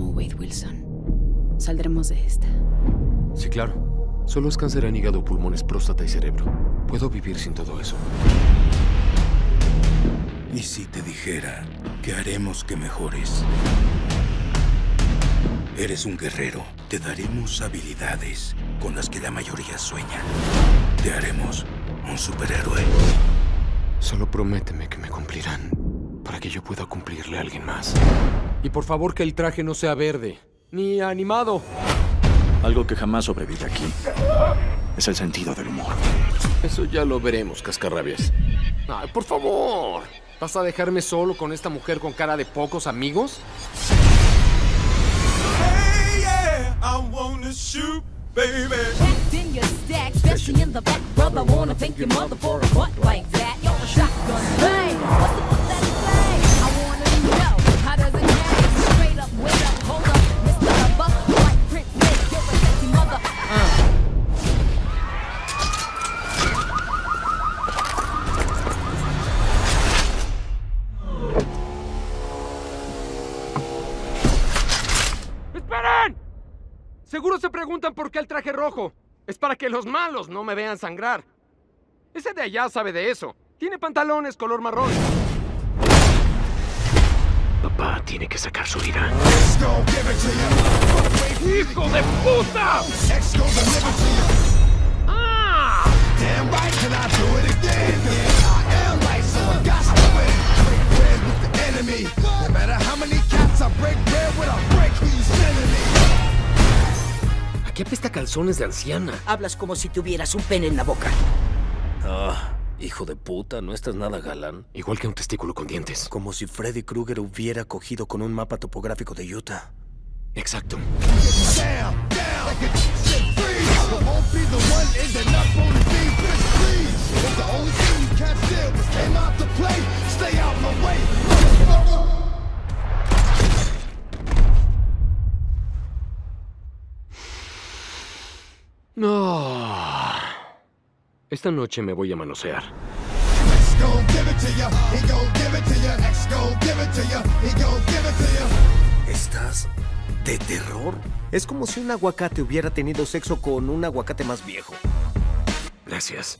Wade Wilson. Saldremos de esta. Sí, claro. Solo es cáncer en hígado, pulmones, próstata y cerebro. Puedo vivir sin todo eso. ¿Y si te dijera que haremos que mejores? Eres un guerrero. Te daremos habilidades con las que la mayoría sueña. Te haremos un superhéroe. Solo prométeme que me cumplirán para que yo pueda cumplirle a alguien más. Y por favor que el traje no sea verde, ni animado. Algo que jamás sobrevive aquí es el sentido del humor. Eso ya lo veremos, cascarrabias. Ay, por favor. ¿Vas a dejarme solo con esta mujer con cara de pocos amigos? Hey, yeah, I wanna shoot, baby. ¡Esperen! Seguro se preguntan por qué el traje rojo. Es para que los malos no me vean sangrar. Ese de allá sabe de eso. Tiene pantalones color marrón. Papá tiene que sacar su ira. ¡Hijo de puta! Aquí apesta calzones de anciana. Hablas como si tuvieras un pene en la boca. Ah, hijo de puta, no estás nada galán. Igual que un testículo con dientes. Como si Freddy Krueger hubiera cogido con un mapa topográfico de Utah. Exacto. Down, down, No. Esta noche me voy a manosear. ¿Estás de terror? Es como si un aguacate hubiera tenido sexo con un aguacate más viejo. Gracias.